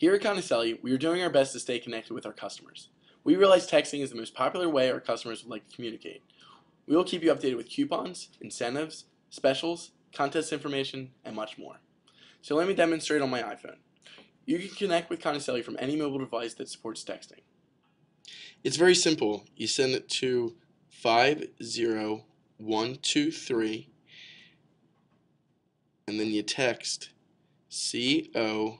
Here at Conicelli, we are doing our best to stay connected with our customers. We realize texting is the most popular way our customers would like to communicate. We will keep you updated with coupons, incentives, specials, contest information, and much more. So let me demonstrate on my iPhone. You can connect with Conicelli from any mobile device that supports texting. It's very simple. You send it to 50123 and then you text C O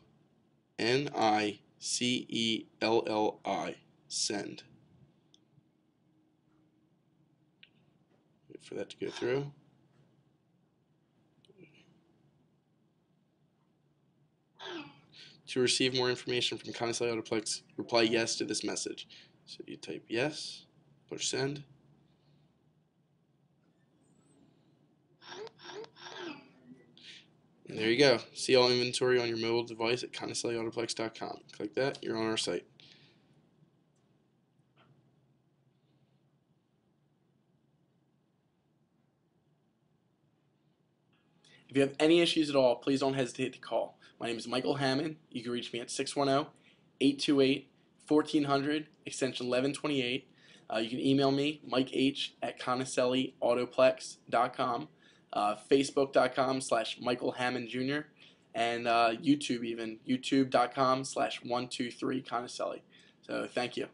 N I C E L L I send. Wait for that to go through. To receive more information from Conicelli Autoplex, reply yes to this message. So you type yes, push send. And there you go. See all inventory on your mobile device at ConicelliAutoplex.com. Click that, you're on our site. If you have any issues at all, please don't hesitate to call. My name is Michael Hammond. You can reach me at 610 828 1400, extension 1128. Uh, you can email me, Mike H at ConicelliAutoplex.com, uh, Facebook.com slash Michael Hammond Jr., and uh, YouTube even, YouTube.com slash 123 Conicelli. So thank you.